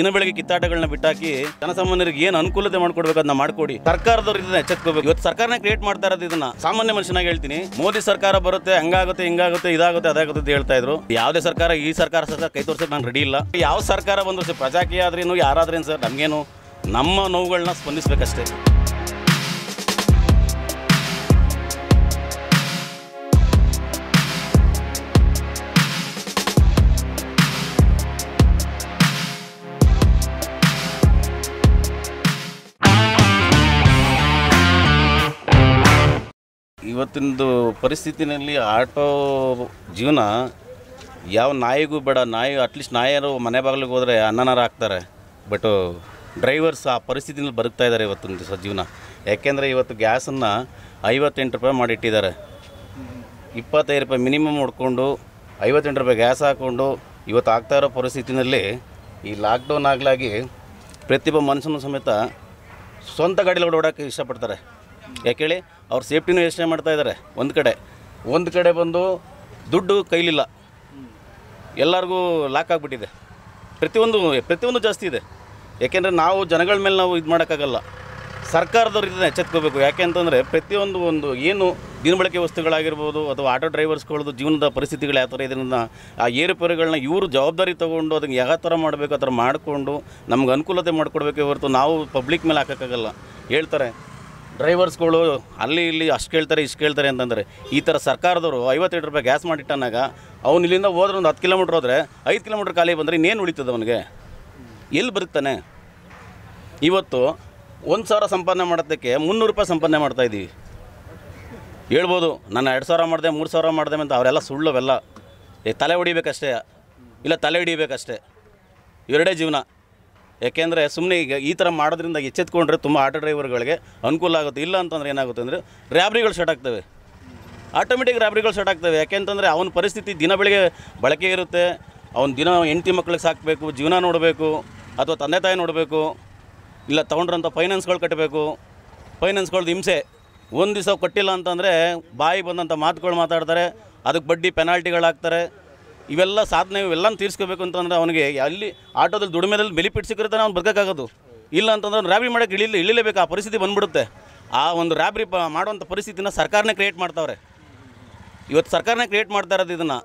ದಿನ ಬೆಳಗ್ಗೆ ಕಿತ್ತಾಟಗಳನ್ನ ಬಿಟ್ಟಾಕಿ ಜನಸಾಮಾನ್ಯರಿಗೆ ಏನು ಅನುಕೂಲತೆ ಮಾಡ್ಕೊಡ್ಬೇಕು ಅದನ್ನ ಮಾಡ್ಕೊಡಿ. ಸರ್ಕಾರದವ್ರು ಇದನ್ನ ಎಚ್ಚೆತ್ಕೋಬೇಕು ಇವತ್ತು ಸರ್ಕಾರನೇ ಕ್ರಿಯೇಟ್ ಮಾಡ್ತಾ ಇರೋದು ಇದನ್ನ ಸಾಮಾನ್ಯ ಮನುಷ್ಯನಾಗಿ ಹೇಳ್ತೀನಿ. ಮೋದಿ ಸರ್ಕಾರ ಬರುತ್ತೆ, ಹಂಗಾಗುತ್ತೆ, ಹಿಂಗಾಗುತ್ತೆ, ಇದಾಗುತ್ತೆ, ಅದಾಗುತ್ತೆ ಅಂತ ಹೇಳ್ತಾ ಇದ್ರು. ಯಾವುದೇ ಸರ್ಕಾರ, ಈ ಸರ್ಕಾರ ಸಹ ಕೈ ತೋರ್ಸಕ್ಕೆ ನಾನು ರೆಡಿ ಇಲ್ಲ. ಯಾವ ಸರ್ಕಾರ ಬಂದ್ರು ಪ್ರಜಾಕೀಯ ಆದ್ರೇನು, ಯಾರಾದ್ರೇನು ಸರ್, ನಮಗೇನು, ನಮ್ಮ ನೋವುಗಳನ್ನ ಸ್ಪಂದಿಸ್ಬೇಕಷ್ಟೇ. ಇವತ್ತಿಂದು ಪರಿಸ್ಥಿತಿನಲ್ಲಿ ಆಟೋ ಜೀವನ ಯಾವ ನಾಯಿಗೂ ಬೇಡ. ನಾಯಿ ಅಟ್ಲೀಸ್ಟ್ ನಾಯಿಯರು ಮನೆ ಬಾಗಿಲಿಗೆ ಹೋದರೆ ಅನ್ನನಾರು ಹಾಕ್ತಾರೆ. ಬಟ್ ಡ್ರೈವರ್ಸ್ ಆ ಪರಿಸ್ಥಿತಿನಲ್ಲಿ ಬದುಕ್ತಾ ಇದ್ದಾರೆ ಇವತ್ತಿನ ದಿವಸ ಜೀವನ. ಯಾಕೆಂದರೆ ಇವತ್ತು ಗ್ಯಾಸನ್ನು ಐವತ್ತೆಂಟು ರೂಪಾಯಿ ಮಾಡಿಟ್ಟಿದ್ದಾರೆ ಇಪ್ಪತ್ತೈದು ರೂಪಾಯಿ ಮಿನಿಮಮ್ ಹೊಡ್ಕೊಂಡು ಐವತ್ತೆಂಟು ರೂಪಾಯಿ ಗ್ಯಾಸ್ ಹಾಕ್ಕೊಂಡು ಇವತ್ತು ಆಗ್ತಾ ಇರೋ ಪರಿಸ್ಥಿತಿನಲ್ಲಿ ಈ ಲಾಕ್ಡೌನ್ ಆಗಲಾಗಿ ಪ್ರತಿಯೊಬ್ಬ ಮನುಷ್ಯನ ಸಮೇತ ಸ್ವಂತ ಗಾಡಿಲಿ ಓಡಾಡೋಕ್ಕೆ ಇಷ್ಟಪಡ್ತಾರೆ. ಯಾಕೆ ಹೇಳಿ? ಅವ್ರ ಸೇಫ್ಟಿನೂ ಯೋಚನೆ ಮಾಡ್ತಾ ಇದ್ದಾರೆ ಒಂದು ಕಡೆ. ಒಂದು ಕಡೆ ಬಂದು ದುಡ್ಡು ಕೈಲಿಲ್ಲ. ಎಲ್ಲರಿಗೂ ಲಾಕ್ ಆಗಿಬಿಟ್ಟಿದೆ. ಪ್ರತಿಯೊಂದು ಪ್ರತಿಯೊಂದು ಜಾಸ್ತಿ ಇದೆ. ಯಾಕೆಂದರೆ ನಾವು ಜನಗಳ ಮೇಲೆ ನಾವು ಇದು ಮಾಡೋಕ್ಕಾಗಲ್ಲ. ಸರ್ಕಾರದವ್ರು ಇದನ್ನ ಎಚ್ಚೆತ್ಕೋಬೇಕು. ಯಾಕೆ ಅಂತಂದರೆ ಪ್ರತಿಯೊಂದು ಒಂದು ಏನು ದಿನಬಳಕೆ ವಸ್ತುಗಳಾಗಿರ್ಬೋದು ಅಥವಾ ಆಟೋ ಡ್ರೈವರ್ಸ್ಗಳದ್ದು ಜೀವನದ ಪರಿಸ್ಥಿತಿಗಳು ಯಾವ ಥರ ಇದರಿಂದ ಆ ಏರುಪೇರುಗಳನ್ನ ಇವರು ಜವಾಬ್ದಾರಿ ತೊಗೊಂಡು ಅದನ್ನು ಯಾವ ಥರ ಮಾಡಬೇಕು, ಆ ಥರ ಮಾಡಿಕೊಂಡು ನಮ್ಗೆ ಅನುಕೂಲತೆ ಮಾಡಿಕೊಡ್ಬೇಕು ಹೊರತು ನಾವು ಪಬ್ಲಿಕ್ ಮೇಲೆ ಹಾಕೋಕ್ಕಾಗಲ್ಲ. ಹೇಳ್ತಾರೆ ಡ್ರೈವರ್ಸ್ಗಳು ಅಲ್ಲಿ ಇಲ್ಲಿ ಅಷ್ಟು ಕೇಳ್ತಾರೆ, ಇಷ್ಟು ಕೇಳ್ತಾರೆ ಅಂತಂದರೆ, ಈ ಥರ ಸರ್ಕಾರದವರು ಐವತ್ತೆರಡು ರೂಪಾಯಿ ಗ್ಯಾಸ್ ಮಾಡಿಟ್ಟನಾಗ ಅವ್ನು ಇಲ್ಲಿಂದ ಹೋದ್ರೆ ಒಂದು ಹತ್ತು ಕಿಲೋಮೀಟ್ರ್ ಹೋದರೆ ಐದು ಕಿಲೋಮೀಟ್ರ್ ಖಾಲಿ ಬಂದರೆ ಇನ್ನೇನು ಉಳಿತದೆ ಅವನಿಗೆ? ಎಲ್ಲಿ ಬರುತ್ತಾನೆ ಇವತ್ತು ಒಂದು ಸಾವಿರ ಸಂಪಾದನೆ ಮಾಡೋದಕ್ಕೆ ಮುನ್ನೂರು ರೂಪಾಯಿ ಸಂಪಾದನೆ ಮಾಡ್ತಾ ಇದ್ದೀವಿ ಹೇಳ್ಬೋದು, ನಾನು ಎರಡು ಸಾವಿರ ಮಾಡಿದೆ, ಮೂರು ಸಾವಿರ ಮಾಡಿದೆ ಅಂತ ಅವರೆಲ್ಲ ಸುಳ್ಳು ಅವೆಲ್ಲ. ತಲೆ ಹೊಡಿಬೇಕಷ್ಟೇ. ಇಲ್ಲ, ತಲೆ ಹಿಡಿಬೇಕಷ್ಟೇ. ಇವೆರಡೇ ಜೀವನ. ಯಾಕೆಂದರೆ ಸುಮ್ಮನೆ ಈಗ ಈ ಥರ ಮಾಡೋದ್ರಿಂದ ಎಚ್ಚೆತ್ಕೊಂಡ್ರೆ ತುಂಬ ಆಟೋ ಡ್ರೈವರ್ಗಳಿಗೆ ಅನುಕೂಲ ಆಗುತ್ತೆ. ಇಲ್ಲ ಅಂತಂದ್ರೆ ಏನಾಗುತ್ತೆ ಅಂದರೆ ರ್ಯಾಬ್ರಿಗಳು ಸ್ಟಾರ್ಟ್ ಆಗ್ತವೆ. ಆಟೋಮೆಟಿಕ್ ರ್ಯಾಬ್ರಿಗಳು ಸ್ಟಾರ್ಟ್ ಆಗ್ತವೆ. ಯಾಕೆಂತಂದರೆ ಅವನ ಪರಿಸ್ಥಿತಿ ದಿನ ಬೆಳಗ್ಗೆ ಬಳಕೆ ಇರುತ್ತೆ. ಅವ್ನು ದಿನ ಹೆಂಡತಿ ಮಕ್ಕಳಿಗೆ ಸಾಕಬೇಕು, ಜೀವನ ನೋಡಬೇಕು, ಅಥವಾ ತಂದೆ ತಾಯಿ ನೋಡಬೇಕು, ಇಲ್ಲ ತೊಗೊಂಡ್ರಂಥ ಫೈನಾನ್ಸ್ಗಳು ಕಟ್ಟಬೇಕು ಫೈನಾನ್ಸ್ಗಳ್ದು ಹಿಂಸೆ. ಒಂದು ದಿವಸ ಕೊಟ್ಟಿಲ್ಲ ಅಂತಂದರೆ ಬಾಯಿ ಬಂದಂಥ ಮಾತುಗಳು ಮಾತಾಡ್ತಾರೆ. ಅದಕ್ಕೆ ಬಡ್ಡಿ ಪೆನಾಲ್ಟಿಗಳಾಗ್ತಾರೆ ಇವೆಲ್ಲ ಸಾಧನೆ ಇವೆಲ್ಲ ತೀರಿಸ್ಕೋಬೇಕು ಅಂತಂದ್ರೆ ಅವನಿಗೆ ಅಲ್ಲಿ ಆಟೋದಲ್ಲಿ ದುಡಿಮೆದಲ್ಲಿ ಬೆನಿಫಿಟ್ ಸಿಕ್ಕಿರ್ತಾನೆ ಅವ್ನು ಬದುಕೋಕ್ಕಾಗೋದು. ಇಲ್ಲ ಅಂತಂದ್ರೆ ರ್ಯಾಬ್ರಿ ಮಾಡೋಕ್ಕೆ ಇಳಿಲ್ಲ ಇಳಿಲೇಬೇಕು, ಆ ಪರಿಸ್ಥಿತಿ ಬಂದ್ಬಿಡುತ್ತೆ. ಆ ಒಂದು ರ್ಯಾಬ್ರಿ ಪ, ಮಾಡುವಂಥ ಪರಿಸ್ಥಿತಿನ ಸರ್ಕಾರನೇ ಕ್ರಿಯೇಟ್ ಮಾಡ್ತಾವ್ರೆ. ಇವತ್ತು ಸರ್ಕಾರನೇ ಕ್ರಿಯೇಟ್ ಮಾಡ್ತಾ ಇರೋದು ಇದನ್ನು.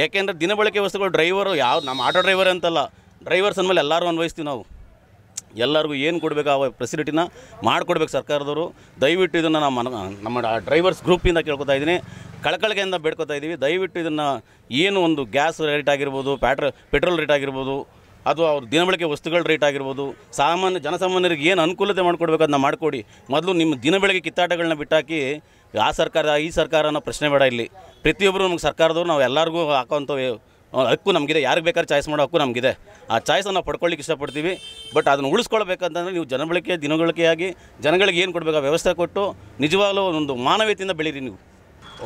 ಯಾಕೆಂದರೆ ದಿನಬಳಕೆ ವಸ್ತುಗಳು ಡ್ರೈವರು ಯಾವ, ನಮ್ಮ ಆಟೋ ಡ್ರೈವರ್ ಅಂತಲ್ಲ ಡ್ರೈವರ್ಸ್ ಅಂದಮೇಲೆ ಎಲ್ಲರೂ ಅನ್ವಯಿಸ್ತೀವಿ ನಾವು. ಎಲ್ಲರಿಗೂ ಏನು ಕೊಡಬೇಕು ಆ ಫೆಸಿಲಿಟಿನ ಮಾಡಿಕೊಡ್ಬೇಕು ಸರ್ಕಾರದವರು. ದಯವಿಟ್ಟು ಇದನ್ನು ನಮ್ಮ ನಮ್ಮ ಡ್ರೈವರ್ಸ್ ಗ್ರೂಪಿಂದ ಕೇಳ್ಕೊತಾ ಇದ್ದೀನಿ. ಕಳಕಳಿಗೆಯಿಂದ ಬೇಡ್ಕೊತಾ ಇದ್ದೀವಿ. ದಯವಿಟ್ಟು ಇದನ್ನು ಏನು ಒಂದು ಗ್ಯಾಸ್ ರೇಟ್ ಆಗಿರ್ಬೋದು ಪ್ಯಾಟ್ರ ಪೆಟ್ರೋಲ್ ರೇಟ್ ಆಗಿರ್ಬೋದು ಅಥವಾ ಅವ್ರ ದಿನಬಳಕೆ ವಸ್ತುಗಳ ರೇಟ್ ಆಗಿರ್ಬೋದು, ಸಾಮಾನ್ಯ ಜನಸಾಮಾನ್ಯರಿಗೆ ಏನು ಅನುಕೂಲತೆ ಮಾಡಿಕೊಡ್ಬೇಕು ಅದನ್ನ ಮಾಡಿಕೊಡಿ. ಮೊದಲು ನಿಮ್ಮ ದಿನ ಬೆಳಗ್ಗೆ ಕಿತ್ತಾಟಗಳನ್ನ ಬಿಟ್ಟಾಕಿ ಆ ಸರ್ಕಾರ, ಈ ಸರ್ಕಾರನ ಪ್ರಶ್ನೆ ಬೇಡ ಇಲ್ಲಿ. ಪ್ರತಿಯೊಬ್ಬರು ನಮ್ಗೆ ಸರ್ಕಾರದವ್ರು ನಾವು ಎಲ್ಲರಿಗೂ ಹಾಕೋವಂಥ ಹಕ್ಕು ನಮಗಿದೆ, ಯಾರಿಗೆ ಬೇಕಾದ್ರೆ ಚಾಯ್ಸ್ ಮಾಡೋ ಹಕ್ಕು ನಮಗಿದೆ. ಆ ಚಾಯ್ಸನ್ನು ನಾವು ಪಡ್ಕೊಳ್ಳಿಕ್ಕೆ ಇಷ್ಟಪಡ್ತೀವಿ, ಬಟ್ ಅದನ್ನು ಉಳಿಸ್ಕೊಳ್ಬೇಕಂತಂದರೆ ನೀವು ಜನಬಳಕೆ ದಿನಗಳಿಕೆಯಾಗಿ ಜನಗಳಿಗೆ ಏನು ಕೊಡಬೇಕು ವ್ಯವಸ್ಥೆ ಕೊಟ್ಟು ನಿಜವಾಗಲೂ ಒಂದು ಮಾನವೀಯತೆಯಿಂದ ಬೆಳೀರಿ ನೀವು.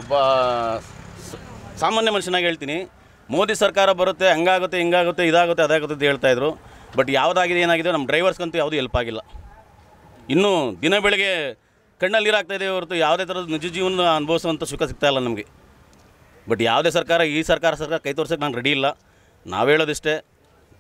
ಒಬ್ಬ ಸಾಮಾನ್ಯ ಮನುಷ್ಯನಾಗಿ ಹೇಳ್ತೀನಿ, ಮೋದಿ ಸರ್ಕಾರ ಬರುತ್ತೆ, ಹಂಗಾಗುತ್ತೆ, ಹಿಂಗಾಗುತ್ತೆ, ಇದಾಗುತ್ತೆ, ಅದಾಗುತ್ತೆ ಅಂತ ಹೇಳ್ತಾ ಇದ್ರು. ಬಟ್ ಯಾವುದಾಗಿದೆ, ಏನಾಗಿದೆ ನಮ್ಮ ಡ್ರೈವರ್ಸ್ಗಂತೂ ಯಾವುದೂ ಹೆಲ್ಪ್ ಆಗಿಲ್ಲ. ಇನ್ನೂ ದಿನ ಬೆಳಗ್ಗೆ ಕಣ್ಣಲ್ಲಿ ನೀರು ಹೊರತು ಯಾವುದೇ ಥರದ ನಿಜ ಜೀವನ ಅನುಭವಿಸುವಂಥ ಸುಖ ಸಿಗ್ತಾಯಿಲ್ಲ ನಮಗೆ. ಬಟ್ ಯಾವುದೇ ಸರ್ಕಾರ, ಈ ಸರ್ಕಾರ ಸರ್ಕಾರ ಕೈ ತೋರ್ಸೋಕೆ ನಾನು ರೆಡಿ ಇಲ್ಲ. ನಾವು ಹೇಳೋದಿಷ್ಟೇ,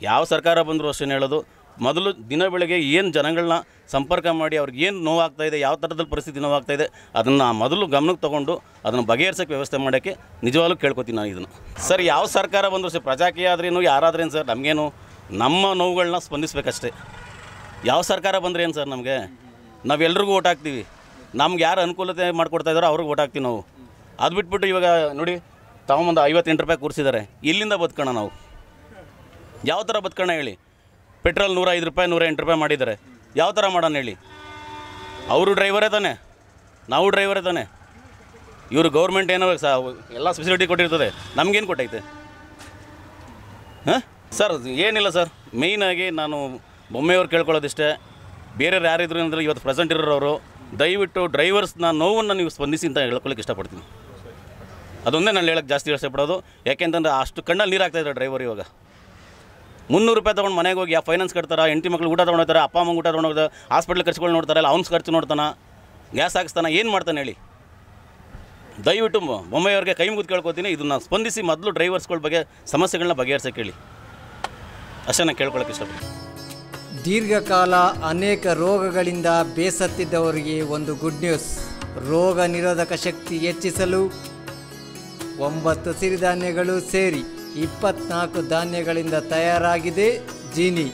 ಯಾವ ಸರ್ಕಾರ ಬಂದರೂ ಅಷ್ಟೇ ಹೇಳೋದು. ಮೊದಲು ದಿನ ಬೆಳಗ್ಗೆ ಏನು ಜನಗಳನ್ನ ಸಂಪರ್ಕ ಮಾಡಿ ಅವ್ರಿಗೆ ಏನು ನೋವಾಗ್ತಾ ಇದೆ, ಯಾವ ಥರದಲ್ಲಿ ಪರಿಸ್ಥಿತಿ ನೋವಾಗ್ತಾ ಇದೆ, ಅದನ್ನು ಮೊದಲು ಗಮನಕ್ಕೆ ತೊಗೊಂಡು ಅದನ್ನು ಬಗೆಹರಿಸೋಕ್ಕೆ ವ್ಯವಸ್ಥೆ ಮಾಡೋಕ್ಕೆ ನಿಜವಾಗ್ಲೂ ಕೇಳ್ಕೊತೀನಿ ನಾನು ಇದನ್ನು. ಸರ್, ಯಾವ ಸರ್ಕಾರ ಬಂದರೂ ಸರ್, ಪ್ರಜಾಕೀಯ ಆದ್ರೇನು, ಯಾರಾದ್ರೇನು ಸರ್, ನಮಗೇನು? ನಮ್ಮ ನೋವುಗಳನ್ನ ಸ್ಪಂದಿಸ್ಬೇಕಷ್ಟೇ. ಯಾವ ಸರ್ಕಾರ ಬಂದರೆ ಏನು ಸರ್ ನಮಗೆ? ನಾವೆಲ್ರಿಗೂ ಓಟ್ ಹಾಕ್ತೀವಿ. ನಮ್ಗೆ ಯಾರು ಅನುಕೂಲತೆ ಮಾಡಿಕೊಡ್ತಾ ಇದ್ದಾರೋ ಅವ್ರಿಗೆ ಓಟ್ ಹಾಕ್ತೀವಿ ನಾವು. ಅದು ಬಿಟ್ಬಿಟ್ಟು ಇವಾಗ ನೋಡಿ ತಗೊಂಬಂದು ಐವತ್ತೆಂಟು ರೂಪಾಯಿ ಕೂರಿಸಿದ್ದಾರೆ. ಇಲ್ಲಿಂದ ಬದುಕೋಣ ನಾವು. ಯಾವ ಥರ ಬದುಕೋಣ ಹೇಳಿ? ಪೆಟ್ರೋಲ್ ನೂರ ಐದು ರೂಪಾಯಿ ನೂರ ಎಂಟು ರೂಪಾಯಿ ಮಾಡಿದ್ದಾರೆ. ಯಾವ ಥರ ಮಾಡೋಣ ಹೇಳಿ? ಅವರು ಡ್ರೈವರೇ ತಾನೆ. ನಾವು ಡ್ರೈವರೇ ತಾನೆ. ಇವರು ಗೌರ್ಮೆಂಟ್ ಏನೋ ಸ, ಎಲ್ಲ ಫೆಸಿಲಿಟಿ ಕೊಟ್ಟಿರ್ತದೆ. ನಮಗೇನು ಕೊಟ್ಟೈತೆ? ಹಾಂ? ಸರ್, ಏನಿಲ್ಲ ಸರ್. ಮೇಯ್ನಾಗಿ ನಾನು ಬೊಮ್ಮೆಯವ್ರು ಕೇಳ್ಕೊಳ್ಳೋದಿಷ್ಟೇ. ಬೇರೆಯವ್ರು ಯಾರಿದ್ರು ಅಂದರೆ ಇವತ್ತು ಪ್ರೆಸೆಂಟ್ ಇರೋರು ದಯವಿಟ್ಟು ಡ್ರೈವರ್ಸ್ನ ನೋವನ್ನು ನೀವು ಸ್ಪಂದಿಸಿ ಅಂತ ಹೇಳ್ಕೊಳ್ಳಿಕ್ಕೆ ಇಷ್ಟಪಡ್ತೀನಿ. ಅದೊಂದೇ ನಾನು ಹೇಳಕ್ಕೆ ಜಾಸ್ತಿ ಇಷ್ಟಪಡೋದು. ಯಾಕೆಂತಂದ್ರೆ ಅಷ್ಟು ಕಣ್ಣಲ್ಲಿ ನೀರು ಡ್ರೈವರ್ ಇವಾಗ. ಮುನ್ನೂರು ರೂಪಾಯಿ ತೊಗೊಂಡು ಮನೆಗೆ ಹೋಗಿ ಆ ಫೈನಾನ್ಸ್ ಕಟ್ತಾರೆ, ಹೆಂಡತಿ ಮಕ್ಳು ಊಟ ತೊಗೊಂಡೋಗ್ತಾರೆ ಅಪ್ಪ ಅಮ್ಮ ಊಟ ತೊಗೊಂಡೋಗ್ತಾರೆ ಹಾಸ್ಪಿಟ್ಲ್ ಖರ್ಚುಗಳು ನೋಡ್ತಾರೆ, ಅಲ್ಲಿ ಅವ್ನ ಖರ್ಚು ನೋಡ್ತಾನೆ, ಗ್ಯಾಸ್ ಹಾಕಿಸ್ತಾನೆ, ಏನು ಮಾಡ್ತಾನೆ ಹೇಳಿ? ದಯವಿಟ್ಟು ಬೊಮ್ಮೆಯವ್ರಿಗೆ ಕೈ ಮುಗಿದು ಕೇಳ್ಕೊತೀನಿ. ಇದನ್ನು ಸ್ಪಂದಿಸಿ ಮೊದಲು ಡ್ರೈವರ್ಸ್ಗಳ ಬಗ್ಗೆ ಸಮಸ್ಯೆಗಳನ್ನ ಬಗೆಹರಿಸೋಕೆ ಹೇಳಿ. ಅಷ್ಟೇ ನಾನು ಕೇಳ್ಕೊಳಕ್ಕೆ ಇಷ್ಟಪಡ್ತೀನಿ. ದೀರ್ಘಕಾಲ ಅನೇಕ ರೋಗಗಳಿಂದ ಬೇಸತ್ತಿದ್ದವರಿಗೆ ಒಂದು ಗುಡ್ ನ್ಯೂಸ್ ರೋಗ ನಿರೋಧಕ ಶಕ್ತಿ ಹೆಚ್ಚಿಸಲು ಒಂಬತ್ತು ಸಿರಿಧಾನ್ಯಗಳು ಸೇರಿ ಇಪ್ಪತ್ನಾಲ್ಕು ಧಾನ್ಯಗಳಿಂದ ತಯಾರಾಗಿದೆ ಜೀನಿ.